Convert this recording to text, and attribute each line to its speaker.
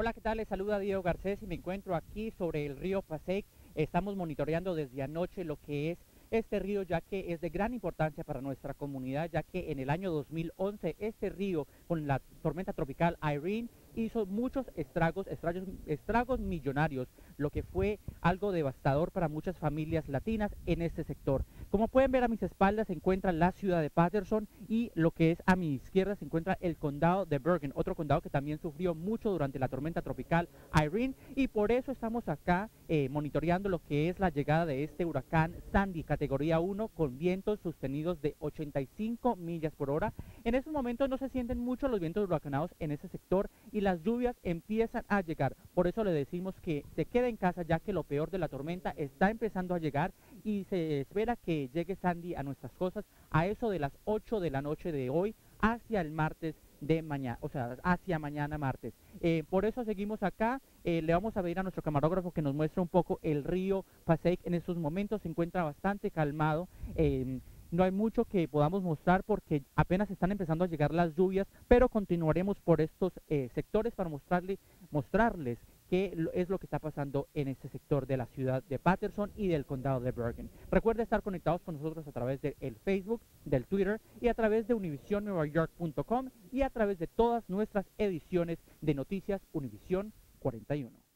Speaker 1: Hola, ¿qué tal? Les saluda Diego Garcés y me encuentro aquí sobre el río Pasek. Estamos monitoreando desde anoche lo que es este río ya que es de gran importancia para nuestra comunidad ya que en el año 2011 este río con la tormenta tropical Irene hizo muchos estragos, estragos, estragos millonarios, lo que fue algo devastador para muchas familias latinas en este sector. Como pueden ver a mis espaldas se encuentra la ciudad de Patterson y lo que es a mi izquierda se encuentra el condado de Bergen, otro condado que también sufrió mucho durante la tormenta tropical Irene y por eso estamos acá eh, monitoreando lo que es la llegada de este huracán Sandy categoría 1 con vientos sostenidos de 85 millas por hora. En estos momentos no se sienten mucho los vientos huracanados en ese sector y las lluvias empiezan a llegar. Por eso le decimos que se quede en casa ya que lo peor de la tormenta está empezando a llegar y se espera que llegue Sandy a nuestras cosas a eso de las 8 de la noche de hoy hacia el martes de mañana, o sea, hacia mañana martes. Eh, por eso seguimos acá, eh, le vamos a pedir a nuestro camarógrafo que nos muestre un poco el río Pasek en estos momentos, se encuentra bastante calmado. Eh, no hay mucho que podamos mostrar porque apenas están empezando a llegar las lluvias, pero continuaremos por estos eh, sectores para mostrarles, mostrarles qué es lo que está pasando en este sector de la ciudad de Patterson y del condado de Bergen. Recuerden estar conectados con nosotros a través del Facebook, del Twitter y a través de univisionnewyyork.com y a través de todas nuestras ediciones de Noticias Univisión 41.